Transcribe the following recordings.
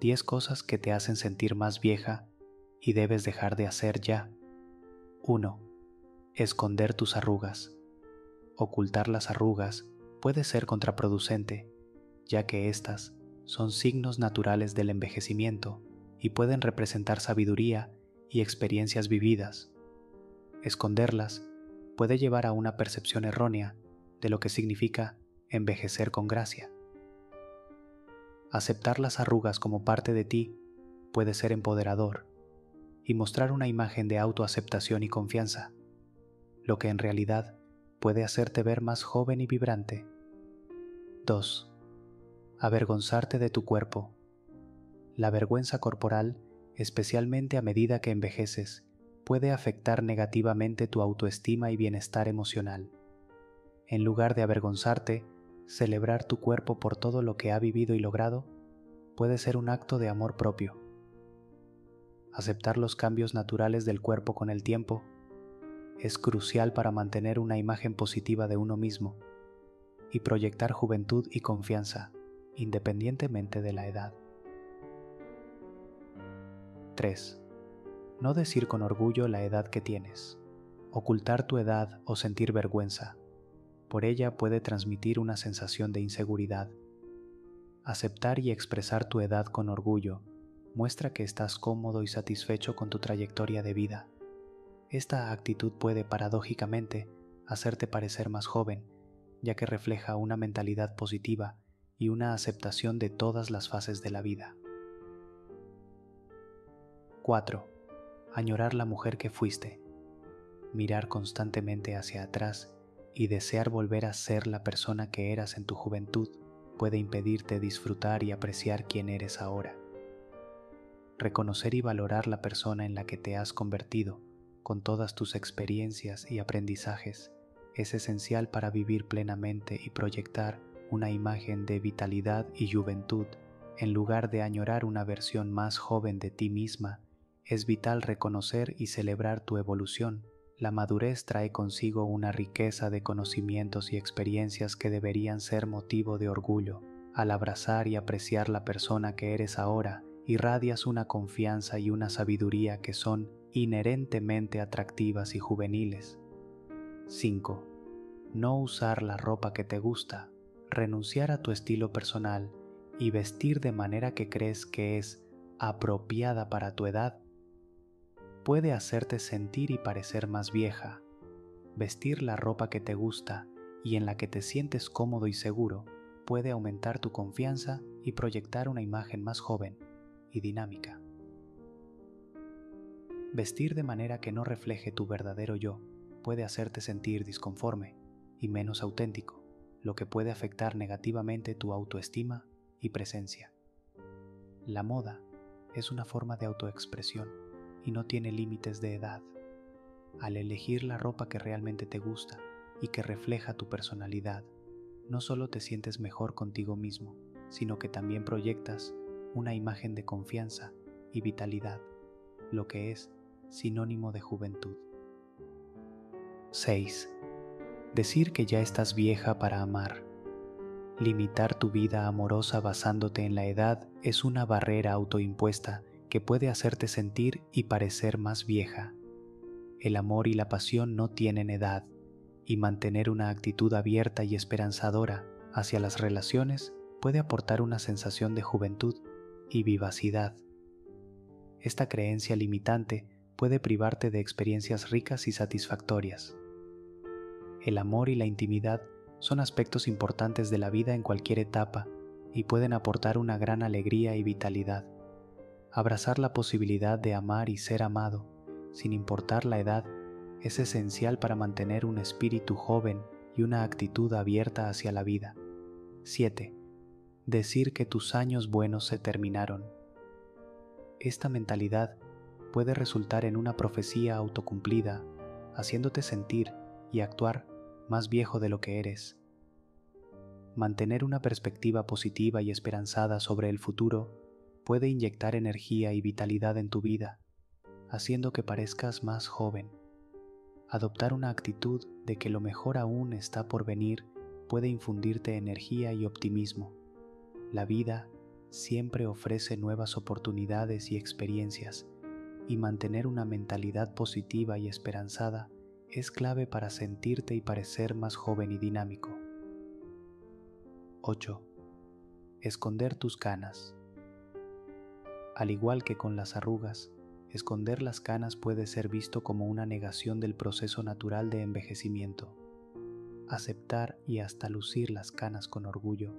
10 cosas que te hacen sentir más vieja y debes dejar de hacer ya. 1. Esconder tus arrugas. Ocultar las arrugas puede ser contraproducente, ya que éstas son signos naturales del envejecimiento y pueden representar sabiduría y experiencias vividas. Esconderlas puede llevar a una percepción errónea de lo que significa envejecer con gracia. Aceptar las arrugas como parte de ti puede ser empoderador y mostrar una imagen de autoaceptación y confianza, lo que en realidad puede hacerte ver más joven y vibrante. 2. Avergonzarte de tu cuerpo. La vergüenza corporal, especialmente a medida que envejeces, puede afectar negativamente tu autoestima y bienestar emocional. En lugar de avergonzarte, celebrar tu cuerpo por todo lo que ha vivido y logrado puede ser un acto de amor propio. Aceptar los cambios naturales del cuerpo con el tiempo es crucial para mantener una imagen positiva de uno mismo y proyectar juventud y confianza independientemente de la edad. 3. No decir con orgullo la edad que tienes. Ocultar tu edad o sentir vergüenza. Por ella puede transmitir una sensación de inseguridad. Aceptar y expresar tu edad con orgullo muestra que estás cómodo y satisfecho con tu trayectoria de vida. Esta actitud puede paradójicamente hacerte parecer más joven, ya que refleja una mentalidad positiva y una aceptación de todas las fases de la vida. 4 añorar la mujer que fuiste, mirar constantemente hacia atrás y desear volver a ser la persona que eras en tu juventud puede impedirte disfrutar y apreciar quién eres ahora. Reconocer y valorar la persona en la que te has convertido con todas tus experiencias y aprendizajes es esencial para vivir plenamente y proyectar una imagen de vitalidad y juventud en lugar de añorar una versión más joven de ti misma es vital reconocer y celebrar tu evolución. La madurez trae consigo una riqueza de conocimientos y experiencias que deberían ser motivo de orgullo. Al abrazar y apreciar la persona que eres ahora, irradias una confianza y una sabiduría que son inherentemente atractivas y juveniles. 5. No usar la ropa que te gusta, renunciar a tu estilo personal y vestir de manera que crees que es apropiada para tu edad puede hacerte sentir y parecer más vieja. Vestir la ropa que te gusta y en la que te sientes cómodo y seguro puede aumentar tu confianza y proyectar una imagen más joven y dinámica. Vestir de manera que no refleje tu verdadero yo puede hacerte sentir disconforme y menos auténtico, lo que puede afectar negativamente tu autoestima y presencia. La moda es una forma de autoexpresión y no tiene límites de edad. Al elegir la ropa que realmente te gusta y que refleja tu personalidad, no solo te sientes mejor contigo mismo, sino que también proyectas una imagen de confianza y vitalidad, lo que es sinónimo de juventud. 6. Decir que ya estás vieja para amar. Limitar tu vida amorosa basándote en la edad es una barrera autoimpuesta que puede hacerte sentir y parecer más vieja. El amor y la pasión no tienen edad, y mantener una actitud abierta y esperanzadora hacia las relaciones puede aportar una sensación de juventud y vivacidad. Esta creencia limitante puede privarte de experiencias ricas y satisfactorias. El amor y la intimidad son aspectos importantes de la vida en cualquier etapa y pueden aportar una gran alegría y vitalidad. Abrazar la posibilidad de amar y ser amado, sin importar la edad, es esencial para mantener un espíritu joven y una actitud abierta hacia la vida. 7. Decir que tus años buenos se terminaron. Esta mentalidad puede resultar en una profecía autocumplida, haciéndote sentir y actuar más viejo de lo que eres. Mantener una perspectiva positiva y esperanzada sobre el futuro puede inyectar energía y vitalidad en tu vida, haciendo que parezcas más joven. Adoptar una actitud de que lo mejor aún está por venir puede infundirte energía y optimismo. La vida siempre ofrece nuevas oportunidades y experiencias, y mantener una mentalidad positiva y esperanzada es clave para sentirte y parecer más joven y dinámico. 8. Esconder tus canas. Al igual que con las arrugas, esconder las canas puede ser visto como una negación del proceso natural de envejecimiento. Aceptar y hasta lucir las canas con orgullo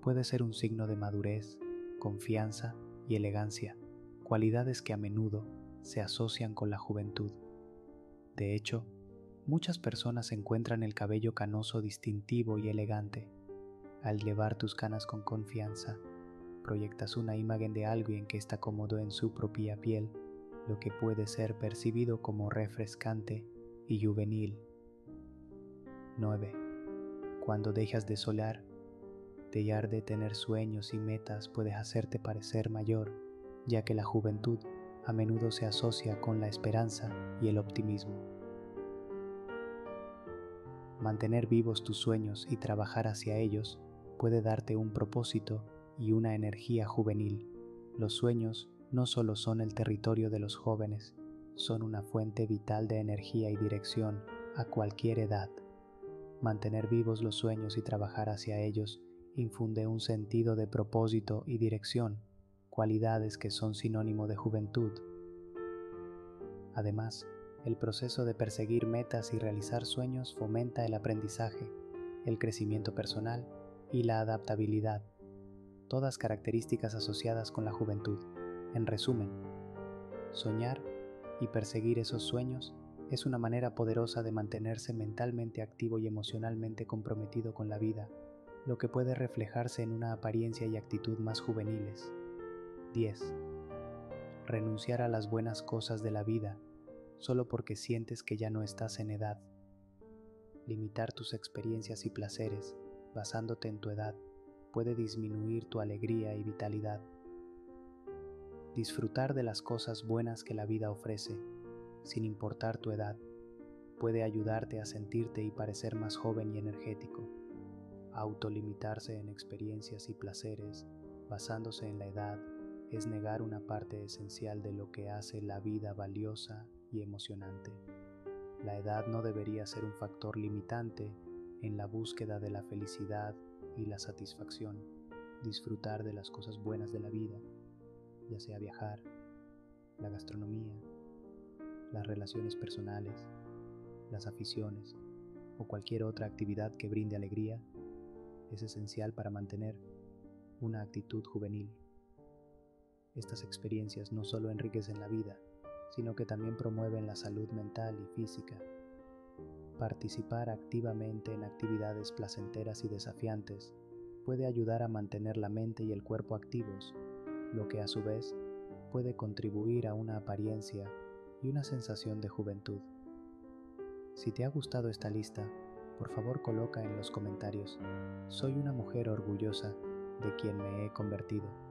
puede ser un signo de madurez, confianza y elegancia, cualidades que a menudo se asocian con la juventud. De hecho, muchas personas encuentran el cabello canoso distintivo y elegante. Al llevar tus canas con confianza, proyectas una imagen de alguien que está cómodo en su propia piel, lo que puede ser percibido como refrescante y juvenil. 9. Cuando dejas de solar, Dejar de tener sueños y metas puede hacerte parecer mayor, ya que la juventud a menudo se asocia con la esperanza y el optimismo. Mantener vivos tus sueños y trabajar hacia ellos puede darte un propósito y una energía juvenil. Los sueños no solo son el territorio de los jóvenes, son una fuente vital de energía y dirección a cualquier edad. Mantener vivos los sueños y trabajar hacia ellos infunde un sentido de propósito y dirección, cualidades que son sinónimo de juventud. Además, el proceso de perseguir metas y realizar sueños fomenta el aprendizaje, el crecimiento personal y la adaptabilidad, todas características asociadas con la juventud. En resumen, soñar y perseguir esos sueños es una manera poderosa de mantenerse mentalmente activo y emocionalmente comprometido con la vida lo que puede reflejarse en una apariencia y actitud más juveniles. 10. Renunciar a las buenas cosas de la vida solo porque sientes que ya no estás en edad. Limitar tus experiencias y placeres basándote en tu edad puede disminuir tu alegría y vitalidad. Disfrutar de las cosas buenas que la vida ofrece, sin importar tu edad, puede ayudarte a sentirte y parecer más joven y energético. Autolimitarse en experiencias y placeres basándose en la edad es negar una parte esencial de lo que hace la vida valiosa y emocionante. La edad no debería ser un factor limitante en la búsqueda de la felicidad y la satisfacción, disfrutar de las cosas buenas de la vida, ya sea viajar, la gastronomía, las relaciones personales, las aficiones o cualquier otra actividad que brinde alegría es esencial para mantener una actitud juvenil. Estas experiencias no solo enriquecen la vida, sino que también promueven la salud mental y física. Participar activamente en actividades placenteras y desafiantes puede ayudar a mantener la mente y el cuerpo activos, lo que a su vez puede contribuir a una apariencia y una sensación de juventud. Si te ha gustado esta lista, por favor coloca en los comentarios, soy una mujer orgullosa de quien me he convertido.